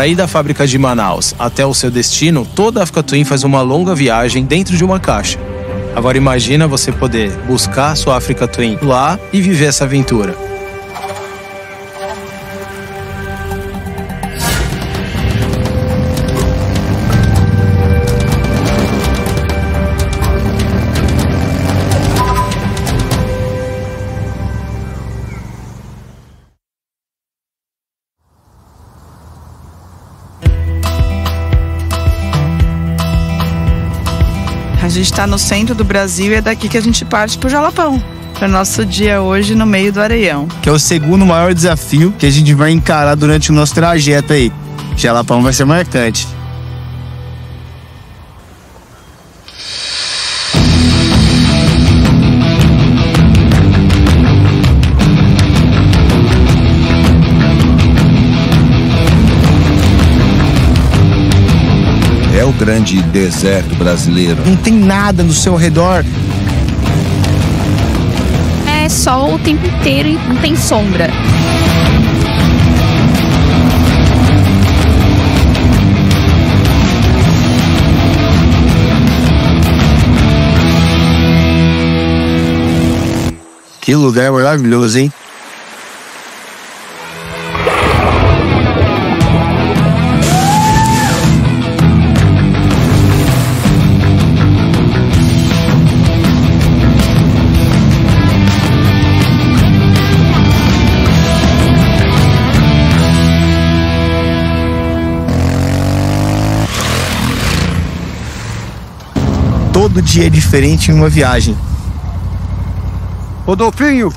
Para ir da fábrica de Manaus até o seu destino, toda a Africa Twin faz uma longa viagem dentro de uma caixa. Agora imagina você poder buscar sua Africa Twin lá e viver essa aventura. Gente está no centro do Brasil e é daqui que a gente parte pro Jalapão. Para nosso dia hoje no meio do Areião. Que é o segundo maior desafio que a gente vai encarar durante o nosso trajeto aí. Jalapão vai ser marcante. É o grande deserto brasileiro. Não tem nada no seu redor. É sol o tempo inteiro e não tem sombra. Que lugar maravilhoso, hein? Todo dia é diferente em uma viagem. Rodolfinho!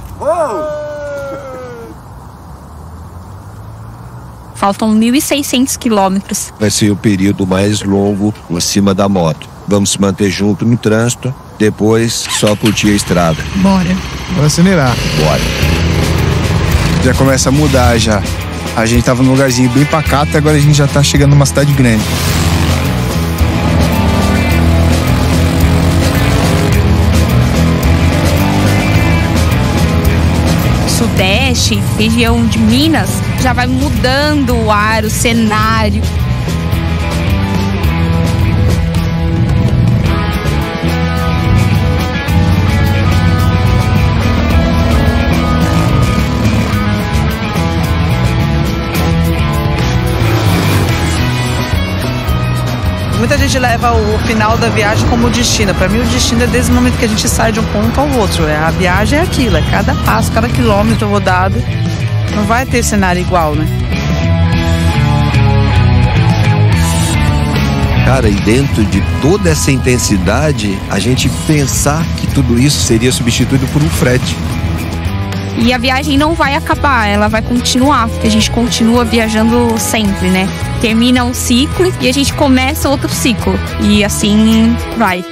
Faltam 1.600 quilômetros. Vai ser o período mais longo em cima da moto. Vamos se manter junto no trânsito, depois só curtir a estrada. Bora. Bora acelerar. Bora. Já começa a mudar já. A gente tava num lugarzinho bem pacato e agora a gente já tá chegando numa cidade grande. Sudeste, região de Minas, já vai mudando o ar, o cenário. Muita gente leva o final da viagem como destino. Para mim, o destino é desde o momento que a gente sai de um ponto ao outro. É, a viagem é aquilo, é cada passo, cada quilômetro rodado. Não vai ter cenário igual, né? Cara, e dentro de toda essa intensidade, a gente pensar que tudo isso seria substituído por um frete. E a viagem não vai acabar, ela vai continuar, porque a gente continua viajando sempre, né? Termina um ciclo e a gente começa outro ciclo. E assim vai.